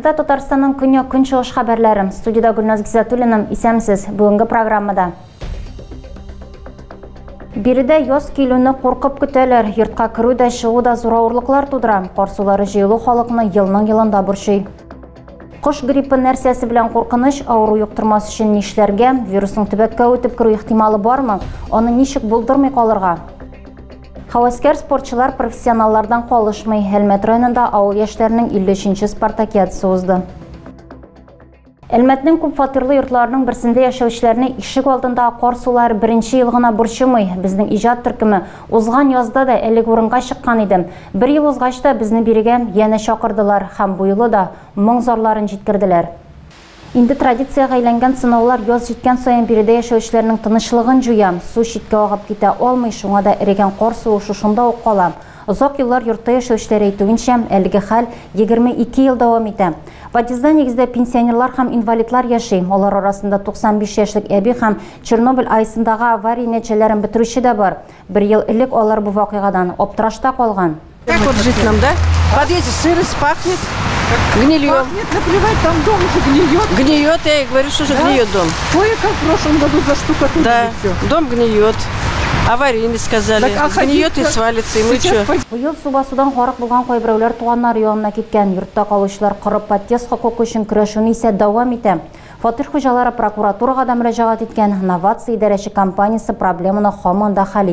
Эфирда Татарстанның күнья күн чыгыш хәбәрләре. Студияда Гүлназ Гизатуллина, исәмсез. Бүгенге программада. Биредә яз килүне куркып көтәләр. Йортка керү дә чыгу да зур авырлыклар тудыра. Карсулары җыелу халыкны елның елында борчый. Кош гриппы нәрсәсе белән куркыныч авыру юктырмас өчен нишләргә, вирусның төбәккә үтеп керү ихтималы бармы? Аны ничек булдырмый калырга? Хаваскер спортчылар профессионаллардан калышмый. Хәлмәт районында авыл яшьләренең 53-нче спартакиадасы узды. Әлмәтнең күп фатирлы йортларының берсендә яшәүчеләрне ишек алдында кар сулары беренче ел гына борчымый. Безнең иҗат төркеме узган язда да әлег урынга чыккан иде. Бер ел узгач та безне бирегә янә чакырдылар һәм бу юлы да моң зарларын җиткерделәр. Инде традицияга әйләнгән сынаулар яз җиткән саен биредә яшәүчеләрнең тынычлыгын җуя. Су читкә агып китә алмый, шуңа да эрегән кар суы шушында ук кала. Озак еллар йортта яшәүчеләр әйтүенчә, әлеге хәл 22 ел дәвам итә. Подъездда нигездә пенсионерлар һәм инвалидлар яши. Алар арасында 95 яшьлек әби һәм Чернобыль айсындагы авария нәтиҗәләрен бетерүче дә бар. Бер ел элек алар бу вакыйгадан аптырашта калган. Как вот жить нам, да? Подъезде сырость пахнет, Гнильем. Пахнет, наплевать, там дом уже гниет. Гниет, я и говорю, что же да? гниет дом. Ой, как в прошлом году за штукатурили да. все. дом гниет. аварийный сказали. А гниет и свалится, и мы что? Быйыл суға судан қарық болған қой біреулер туғаннар үйомына кеткен. Юртта қалушылар қырып подъезд хокук үшін күрешуін есе дауам ете. Фатир хужалары прокуратураға да мөрәжағат еткен новация идарәші компаниясы проблеманы хомында хал.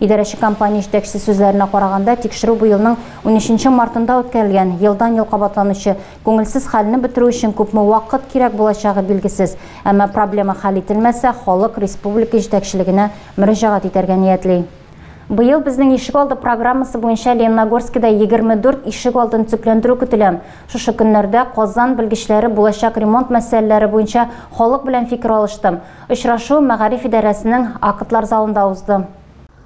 Идарәче компания җитәкчесе сүзләренә караганда, тикшерү бу елның 13 мартында үткәрелгән. Елдан ел кабатланучы күңелсез хәлне бетерү өчен күпме вакыт кирәк булачагы билгесез. Әмма проблема хәл ителмәсә, халык республика җитәкчелегенә мөрәҗәгать итәргә ниятли. Быел безнең ишек алды программасы буенча Лениногорскида 24 ишек алдын төпләндерү көтелә. Шушы көннәрдә Казан белгечләре булачак ремонт мәсьәләләре буенча халык белән фикер алышты. Очрашу Мәгариф идарәсенең Акытлар залында узды.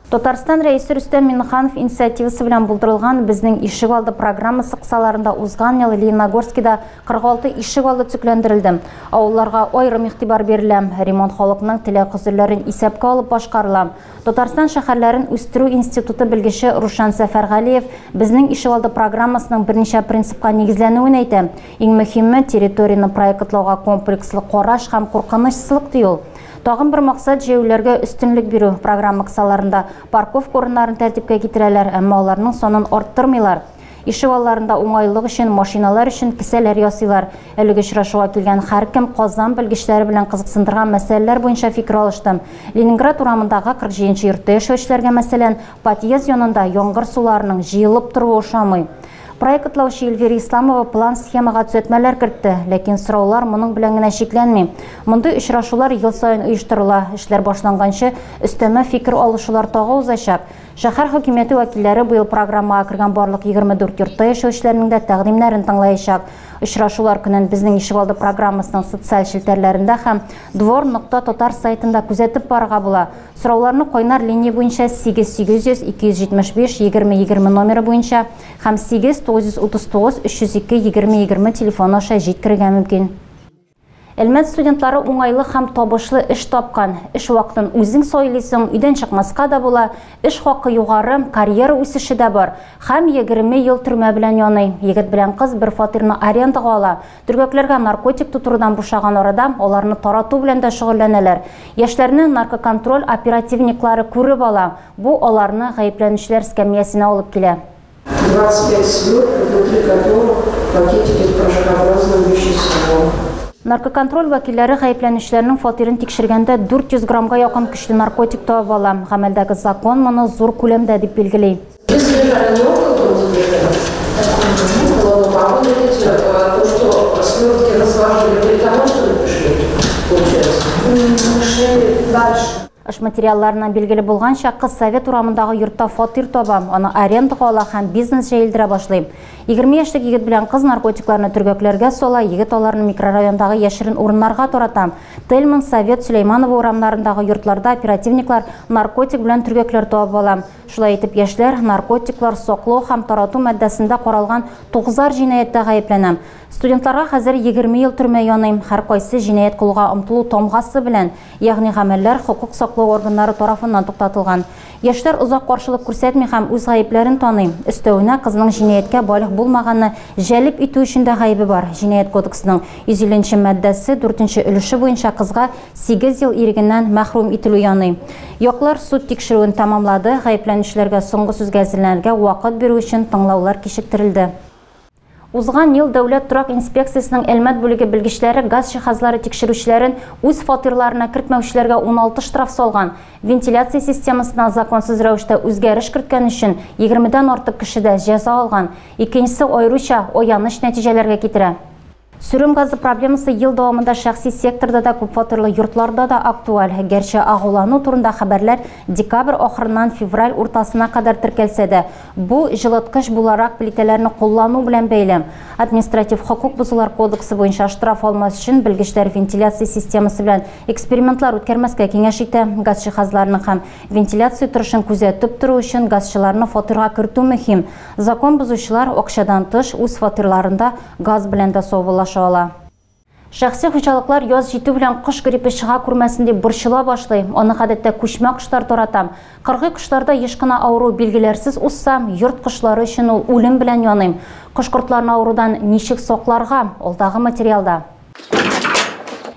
Татарстан рәисе Рөстәм Минханов инициативасы белән булдырылган безнең ишек алды программасы кысаларында узган ел Лениногорскида 46 ишек алды төкләндерелде. Авылларга аерым игътибар бирелә. Ремонт халыкның теләк хөзерләрен исәпкә алып башкарыла. Татарстан шәһәрләрен үстерү институты белгече Рушан Сәфәргалиев безнең ишек алды программасының берничә принципка нигезләнүен әйтә. Иң мөһиме территорияны проектлауга комплекслы караш һәм куркынычсызлык тыю. Тагын бер максат җәяүләргә өстенлек бирү программа кысаларында парковка урыннарын тәртипкә китерәләр, әмма аларның санын арттырмыйлар. Ишек уңайлык өчен машиналар өчен кисәләр ясыйлар. Әлеге очрашуга килгән һәркем Казан белгечләре белән кызыксындырган мәсьәләләр буенча фикер алышты. Ленинград урамындагы 47 йортта яшәүчеләргә мәсәлән, подъезд янында яңгыр суларының җыелып торуы ошамый. Проектлаучы Эльвира Исламова план схемага төзәтмәләр кертте, ләкин сораулар моның белән генә шикләнми. Мондый очрашулар ел саен оештырыла. Эшләр башланганчы өстәмә фикер алышулар тагы. Шәһәр хакимияте вәкилләре быел программага кергән барлык 24 йортта яшәүчеләрнең дә тәкъдимнәрен тыңлаячак. Очрашулар көнен безнең ишегалды программасының социаль челтәрләрендә һәм двор.татар сайтында күзәтеп барырга була. Сорауларны кайнар линия буенча 8800 275 20 20 номеры буенча һәм 8 939 302 20 20 телефон аша җиткерергә мөмкин. Әлмәт студентлары уңайлы һәм табышлы эш тапкан. Эш вакытын үзең сайлыйсың, өйдән чыкмаска да була. Эш хакы югары, карьера үсеше дә бар. Һәм 20 ел төрмә белән яный. Егет белән кыз бер фатирны арендага ала. Төргәкләргә наркотик тутырудан бушаган арада аларны тарату белән дә шөгыльләнәләр. Яшьләрне наркоконтроль оперативниклары күреп ала. Бу аларны гаепләнүчеләр скамьясына алып килә. 25 слюд, внутри которых пакетики с порошкообразным. Наркоконтроль вәкилләре гаепләнүчеләрнең фатирын тикшергәндә 400 граммга якын көчле наркотик табып ала. Гамәлдәге закон моны зур күләмдә дип билгели. Дальше. Эш материалларына билгеле булганча, кыз совет урамындагы йортта фатир таба, аны арендага ала һәм бизнес җәелдерә башлый. 20 яшьлек егет белән кыз наркотикларны төргәкләргә сала, егет аларны микрорайондагы яшерен урыннарга тарата. Тельман, Совет, Сөләйманова урамнарындагы йортларда оперативниклар наркотик белән төргәкләр табып ала. Шулай итеп, яшьләр наркотиклар соклау һәм тарату маддәсендә каралган 9 җинаятьтә гаепләнә. Студентларга хәзер 20 ел төрмә яный. Һәр кайсы җинаять кылуга омтылу тамгасы белән, ягъни гамәлләр хукук саклау органнары тарафыннан туктатылган. Яшьләр озак каршылык күрсәтми һәм үз гаепләрен таный. Өстәвенә кызның җинаятькә балык булмаганны җәлеп итү өчен дә гаебе бар. Җинаят кодексының 150 маддәсе 4 өлеше буенча кызга 8 ел ирегеннән мәхрүм ителү яный. Яклар суд тикшерүен тәмамлады. Гаепләнүчләргә соңгы сүзгә әзерләнергә вакыт бирү өчен тыңлаулар кичектерелде. Узган ел Дәүләт торак инспекциясының Әлмәт бүлеге белгечләре газ җиһазлары тикшерүчеләрен үз фатирларына кертмәүчеләргә 16 штраф салган. Вентиляция системасына законсыз рәвештә үзгәреш керткән өчен 20дән артык кеше дә җәза алган. Икенчесе аеруча аяныч нәтиҗәләргә. Сүрем газы проблемасы ел дәвамында шәхси секторда да күп фатирлы йортларда да актуаль. Гәрчә агулану турында хәбәрләр декабрь ахырыннан февраль уртасына кадәр теркәлсә дә, бу җылыткыч буларак плитәләрне куллану белән бәйле. Административ хокук бозулар кодексы буенча штраф алмас өчен белгечләр вентиляция системасы белән экспериментлар үткәрмәскә киңәш итә. Газ җиһазларының һәм вентиляция торышын күзәтеп тору өчен газчыларны фатирга кертү мөһим. Закон бозучылар акчадан тыш үз фатирларында газ белән дә ала. Шәхси хуҗалыклар яз җитү белән кыш гриппы чыга күрмәсен дип борчыла башлый. Аны гадәттә күчмә кошлар таратам. Кыргый кошларда еш кына авыру билгеләрсез уссам, йорт кошлары өчен ул үлем белән яныйм. Кош кортларны авырудан ничек сакларга? Алдагы материалда.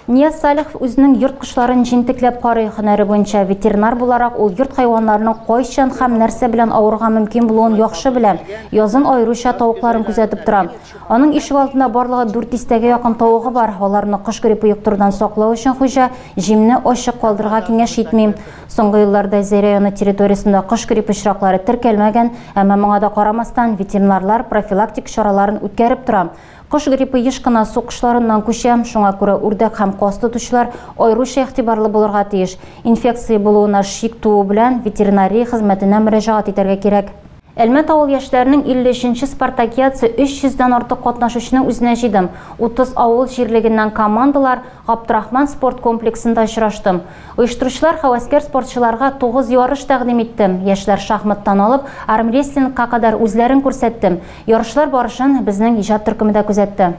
Нияз Салихов үзенең йорт кошларын җентекләп карый һөнәре буенча ветеринар буларак ул йорт хайваннарының кайчан һәм нәрсә белән авырга мөмкин булуын яхшы белә. Язын аеруча тавыкларын күзәтеп тора. Аның ишек алдында барлыгы 400 гә якын тавыгы бар. Аларны кыш гриппы йоктырдан саклау өчен хуҗа җимне ачык калдырырга киңәш итми. Соңгы елларда Зәйрә районы территориясендә кыш гриппы очраклары теркәлмәгән, әмма моңа да ветеринарлар профилактик чараларын үткәреп тора. Кыш гриппы еш кына сугышларыннан күчә, шуңа күрә үрдәк һәм кас тотучылар аеруча игътибарлы булырга тиеш. Инфекция булуына шик туу белән ветеринария хезмәтенә мөрәҗәгать итәргә кирәк. Әлмәт авыл яшьләренең 53-нче спартакиадасы 300-дан артык катнашучыны үзенә җыйдым. 30 авыл җирлегеннән командалар Габдрахман спорт комплексында очраштым. Оештыручылар хәвәскәр спортчыларга 9 ярыш тәкъдим итте. Яшьләр шахматтан алып, армрестлингка кадәр үзләрен күрсәттем. Ярышлар барышын безнең иҗат төркеме дә күзәтте.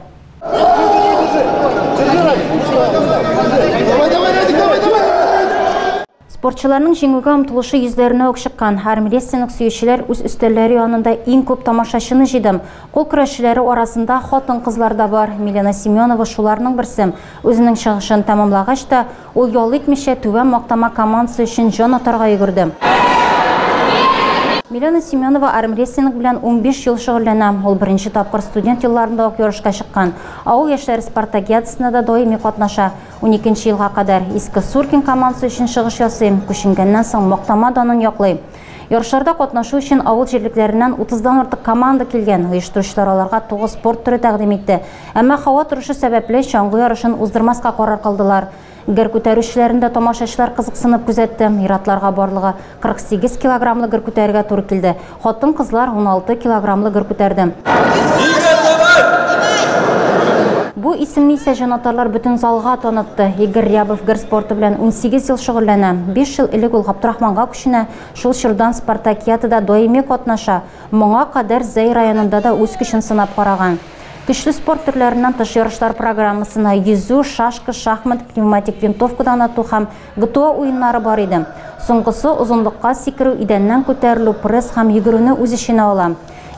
Спортчыларның җиңүгә омтылышы йөзләренә үк чыккан. Армрестлинг сөючеләр үз өстәлләре янында иң күп тамашачыны җыйдым. Кул көрәшчеләре арасында хатын-кызлар да бар. Милена Семенова шуларның берсе. Үзенең чыгышын тәмамлагач та, ул ял итмичә түбән мактама командасы җан атарга йөгерде. Милена Семенова армрестлинг белән 15 ел шөгыльләнә. Ул беренче тапкыр студент елларында ук ярышка чыккан. Авыл яшьләре спартакиадасында да даими катнаша. 12 елга кадәр Иске Суркин командасы өчен чыгыш ясый. Күченгәннән соң Мактама данын яклый. Ярышларда катнашу өчен авыл җирлекләреннән 30дан артык команда килгән. Оештыручылар аларга 9 спорт түре тәкъдим итте. Әмма һава торышы сәбәпле чаңгы ярышын уздырмаска карар кылдылар. Гер күтәрүчеләрендә тамашачылар кызыксынып күзәтте. Иратларга барлыгы 48 килограммлы гер күтәргә туры килде. Хатын-кызлар 16 килограммлы гер күтәрде. Бу исемне исә җанатарлар бөтен залга танытты. Игорь Рябов гер спорты белән 18 ел шөгыльләнә. 5 ел элек ул Габдрахманга күченә. Шул чордан Спартакиадада даими катнаша. Моңа кадәр Зәй районында да үз көчен сынап караган. Көчле спорт төрләреннән тыш ярышлар программасына йөзү, шашка, шахмат, пневматик винтовкадан ату һәм ГТО уеннары бар иде. Соңгысы озынлыкка сикерү, идәннән күтәрелү, пресс һәм йөгерүне үз эшенә ала.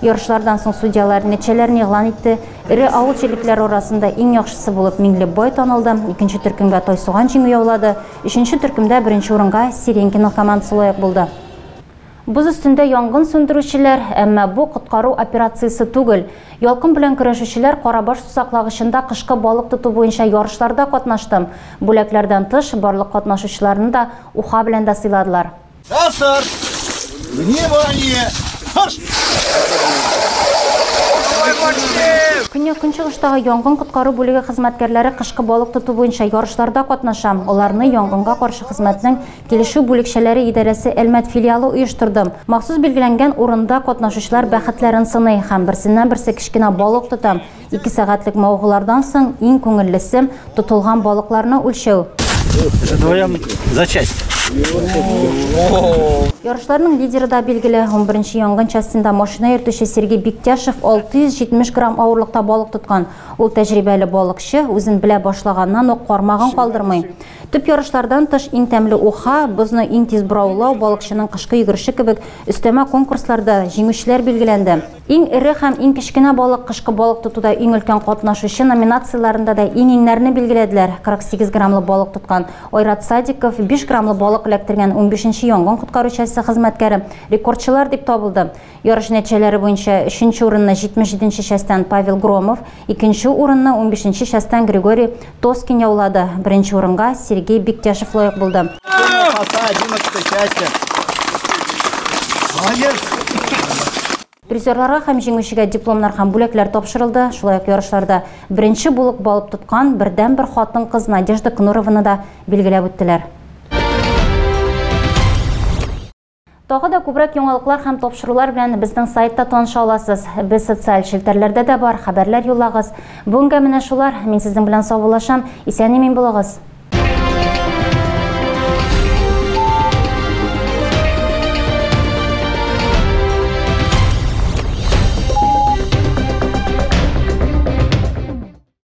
Ярышлардан соң судьялар нәтиҗәләрен игълан итте. Ире авыл җирлекләре арасында иң яхшысы булып Миңлебай танылды. Икенче төркемгә Тойсуган җиңү яулады. Өченче төркемдә беренче урынга Сиренкина командасы лаек булды. Буз өстендә янгын сөндерүчеләр, әмма бу коткару операциясе түгел. Ялкын белән көрәшүчеләр Карабаш сусаклагычында кышкы балык тоту буенча ярышларда катнашты. Бүләкләрдән тыш барлык катнашучыларны да уха белән дә сыйладылар. Асар! Внимание! Марш! Көньяк көнчыгыштагы янгын коткару бүлеге хезмәткәрләре кышкы балык тоту буенча ярышларда катнаша. Аларны янгынга каршы хезмәтнең килешү бүлекчәләре идарәсе Әлмәт филиалы оештырды. Махсус билгеләнгән урында катнашучылар бәхетләрен сыный һәм берсеннән берсе кичкенә балык тота. 2 сәгатьлек мавыгылардан соң иң күңеллесе тотылган балыкларны үлчәү. Вдвоем за часть. Ярышларның лидеры да билгеле 11 янгын частында машина йөртүче Сергей Биктяшев 670 грамм авырлыкта балык тоткан. Ул тәҗрибәле балыкчы, үзен белә башлаганнан ук кармагын калдырмый. Төп ярышлардан тыш иң тәмле уха, бозны иң тиз бораулау, балыкчының кышкы йөгереше кебек өстәмә конкурсларда җиңүчеләр билгеләнде. Иң эре һәм иң кечкенә балык кышкы балык тотуда иң өлкән катнашучы номинацияларында да иң иңнәрне билгеләделәр. 48 граммлы балык тоткан Ойрат Садиков 5 граммлы балык эләктергән 15-нче янгын коткаручысы хезмәткәре рекордчылар дип табылды. Ярыш нәтиҗәләре буенча 3нче урынны 77-нче частан Павел Громов, 2нче урынны 15-нче частан Григорий Тоскин яулады. Беренче урынга Сергей 11 части. Молодец. Призерларга һәм җиңүчегә дипломнар һәм бүләкләр тапшырылды. Шулай ук ярышларда беренче булып балып тоткан бердән бер хатын-кыз Надежда Кнурованы да билгеләп үттеләр. Тагы да күбрәк яңалыклар һәм тапшырулар белән безнең сайтта таныша аласыз. Без социаль челтәрләрдә дә бар, хәбәрләр юллагыз. Бүгенгә менә шулар. Мин сезнең белән саубуллашам. Исән-имин булыгыз.